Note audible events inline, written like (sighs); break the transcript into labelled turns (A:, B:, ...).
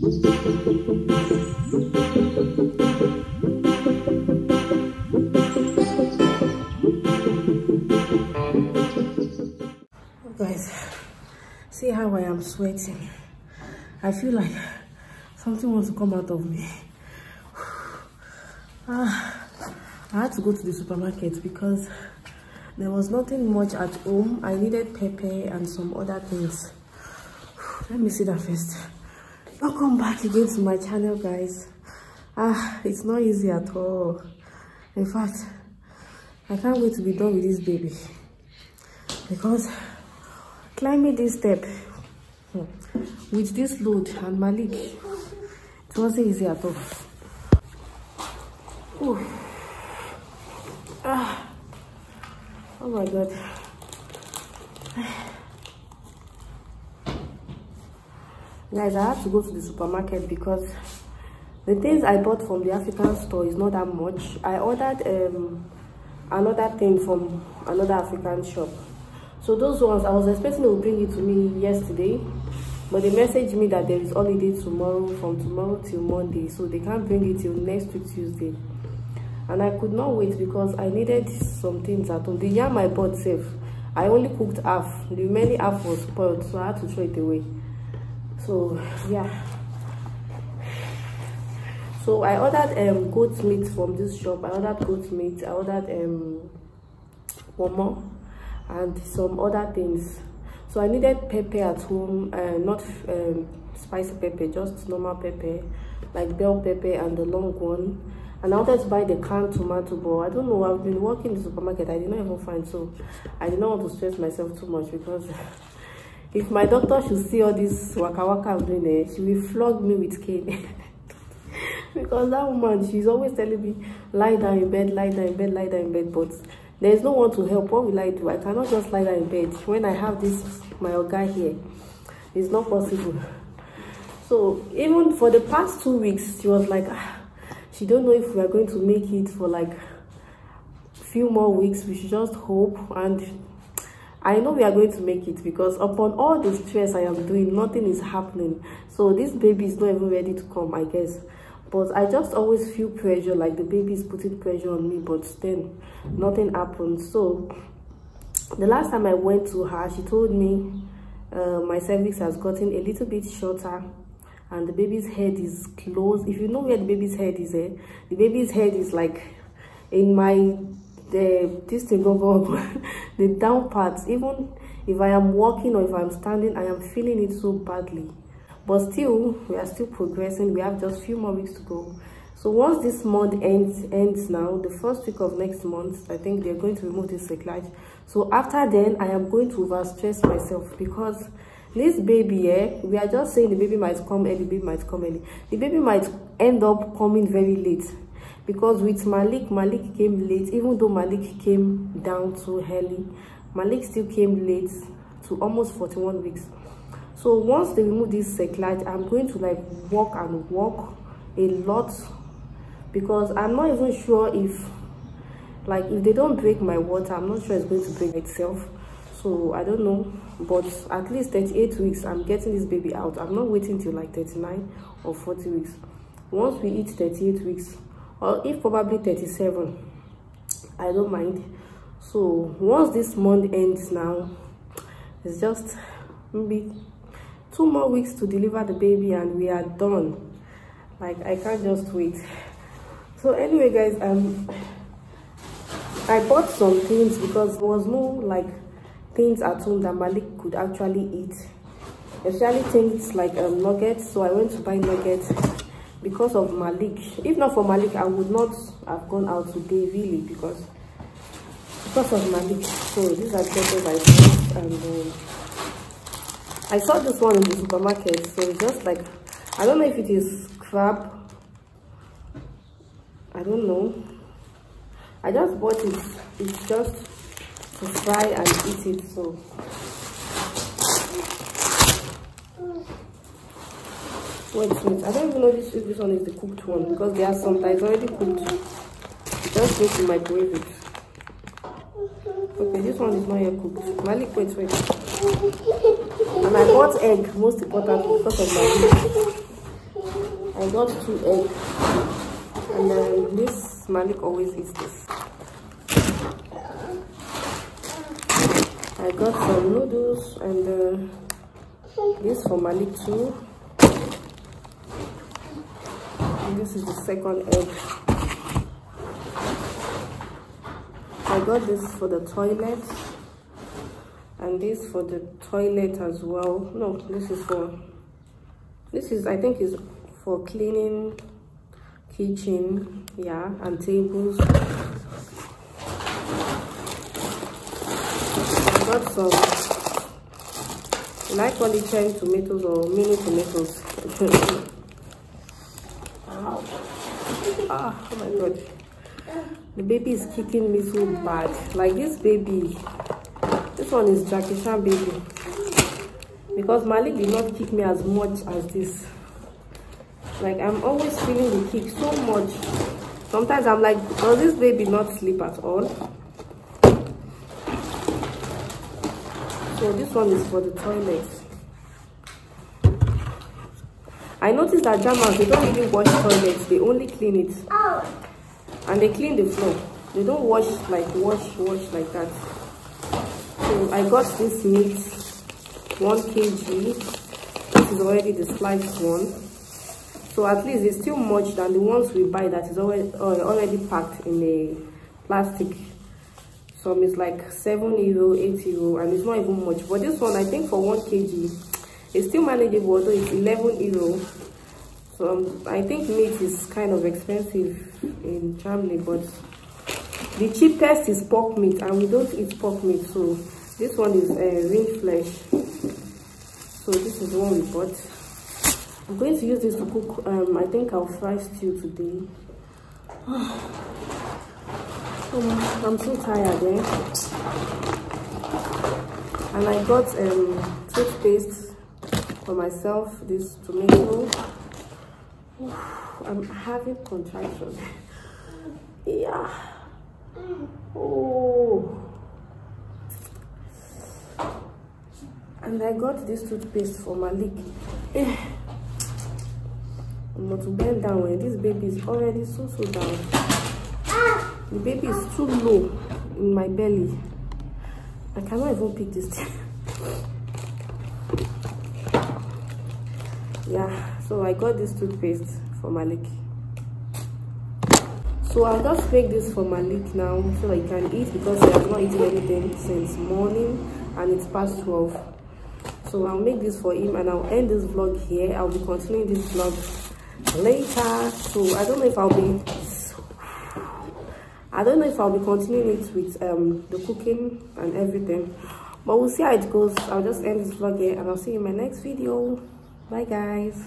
A: guys see how i am sweating. I feel like something wants to come out of me. (sighs) Ah, i had to go to the supermarket because there was nothing much at home. I needed pepper and some other things. (sighs) Let me see that first welcome back again to my channel guys. Ah it's not easy at all. In fact i can't wait to be done with this baby. Because climbing this step hmm, with this load and Malik it wasn't easy at all. Ah. oh my god guys i have to go to the supermarket because the things i bought from the african store is not that much. I ordered um another thing from another african shop. So those ones i was expecting they would bring it to me yesterday but they messaged me that there is holiday tomorrow from tomorrow till monday so they can't bring it till next week tuesday. And i could not wait because i needed some things at home. The yam i bought safe i only cooked half. The remaining half was spoiled so i had to throw it away so yeah. So i ordered um goat meat from this shop. I ordered goat meat. I ordered um pomo and some other things. So i needed pepper at home uh, not um, spicy pepper just normal pepper like bell pepper and the long one. And i wanted to buy the canned tomato but i don't know. I've been working in the supermarket. I did not even find so i did not want to stress myself too much because (laughs) if my doctor should see all this waka waka i'm doing there she will flog me with cane. (laughs) Because that woman she's always telling me lie down in bed lie down in bed lie down in bed. But there is no one to help. What will i do? I cannot just lie down in bed. When i have this my guy here it's not possible. So even for the past two weeks she was like ah, she don't know if we are going to make it for like few more weeks. We should just hope and i know we are going to make it because upon all the stress i am doing nothing is happening. So this baby is not even ready to come i guess. But i just always feel pressure like the baby is putting pressure on me but then nothing happened. So the last time i went to her she told me uh, my cervix has gotten a little bit shorter and the baby's head is closed. If you know where the baby's head is eh, the baby's head is like in my the this thing go go (laughs) the down part even if i am walking or if i'm standing i am feeling it so badly. But still we are still progressing. We have just few more weeks to go. So once this month ends ends now the first week of next month i think they're going to remove this cerclage so after then i am going to over stress myself because this baby eh we are just saying the baby might come early the baby might come early. The baby might end up coming very late because with malik malik came late even though malik came down too early. Malik still came late to almost 41 weeks. So once they remove this cerclage i'm going to like walk and walk a lot because i'm not even sure if like if they don't break my water i'm not sure it's going to break itself. So i don't know but at least 38 weeks i'm getting this baby out. I'm not waiting till like 39 or 40 weeks. Once we hit 38 weeks or if probably 37 i don't mind. So once this month ends now it's just maybe two more weeks to deliver the baby and we are done. Like i can't just wait. So anyway guys um i bought some things because there was no like things at home that malik could actually eat. Especially things like um, nuggets. So i went to buy nuggets because of malik if not for malik i would not have gone out today really because because of malik so these are things i bought and um, I saw this one in the supermarket, so it's just like, I don't know if it is crab. I don't know. I just bought it. It's just to fry and eat it, so. Wait, wait. I don't even know if this one is the cooked one because there are some that is already cooked. Just need to microwave it. Okay, this one is not yet cooked. Malik, wait, wait and i bought egg most importantly because of my I got two eggs and then this Malik always eats this I got some noodles and uh, this for Malik too and this is the second egg. I got this for the toilet and this for the toilet as well. No this is for this is i think is for cleaning kitchen yeah and tables. I got some like Walichan tomatoes or mini tomatoes (laughs) ah oh my god the baby is kicking me so bad like this baby this one is Jackie Chan baby. Because Malik did not kick me as much as this. Like I'm always feeling the kick so much. Sometimes I'm like, does this baby not sleep at all? So this one is for the toilet. I noticed that Germans, they don't even wash toilets. They only clean it. And they clean the floor. They don't wash like wash, wash like that so i got this meat one kg this is already the sliced one so at least it's still much than the ones we buy that is already uh, already packed in a plastic some is like seven euro eight euro and it's not even much but this one i think for one kg it's still manageable although it's 11 euro so um, i think meat is kind of expensive in germany but the cheapest is pork meat and we don't eat pork meat so this one is uh, Rindfleisch. So this is the one we bought. I'm going to use this to cook um i think i'll fry stew today. (sighs) Oh, i'm so tired eh? and i got um toothpaste for myself this tomato i'm having contraction yeah oh and I got this toothpaste for Malik. Eh. I'm not to bend down when this baby is already so so down. The baby is too low in my belly. I cannot even pick this thing. Yeah, so I got this toothpaste for Malik. So I'll just make this for Malik now. So he can eat because has not eaten anything since morning and it's past 12 so i'll make this for him and i'll end this vlog here. I'll be continuing this vlog later. So i don't know if i'll be i don't know if i'll be continuing it with um the cooking and everything. But we'll see how it goes. I'll just end this vlog here and i'll see you in my next video bye guys